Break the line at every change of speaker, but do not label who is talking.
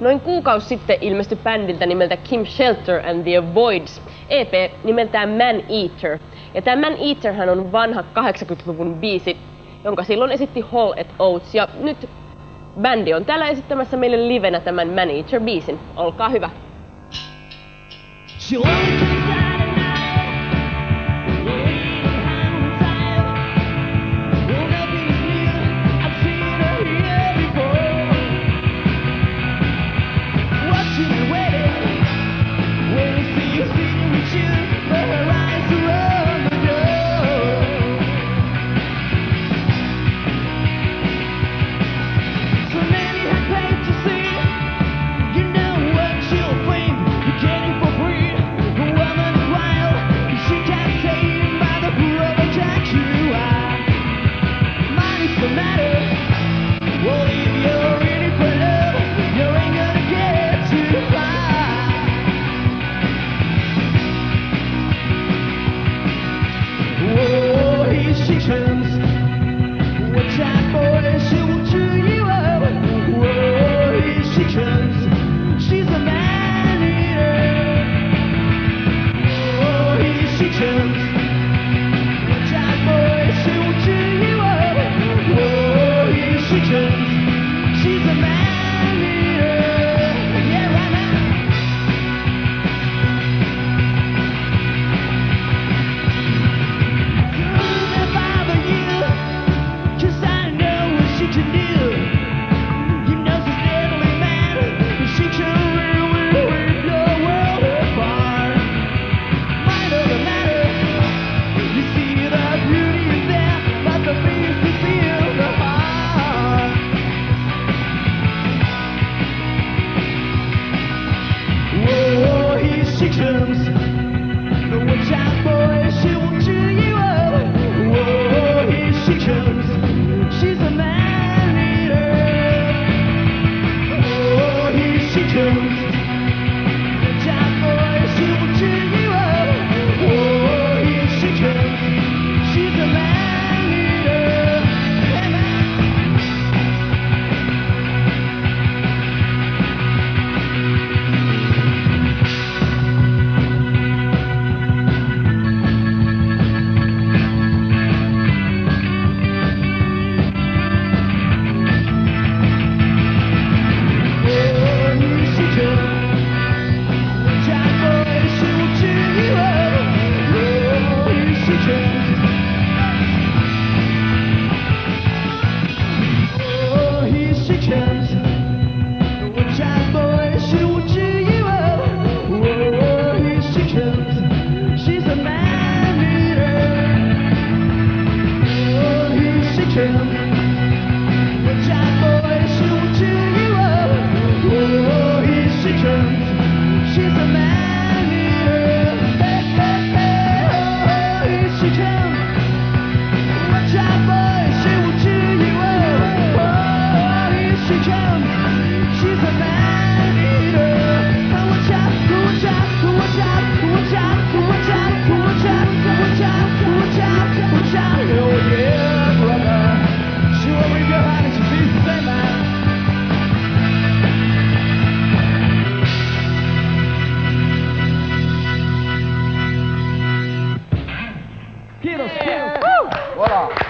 Noin kuukausi sitten ilmestyi bändiltä nimeltä Kim Shelter and the Avoids EP nimeltään Man Eater. Ja tämä Man Eaterhän on vanha 80-luvun biisi, jonka silloin esitti Hall at Oates. Ja nyt bändi on täällä esittämässä meille livenä tämän Man Eater biisin. Olkaa hyvä. She
turns a man. Tiros, tiros. Uh! Bora.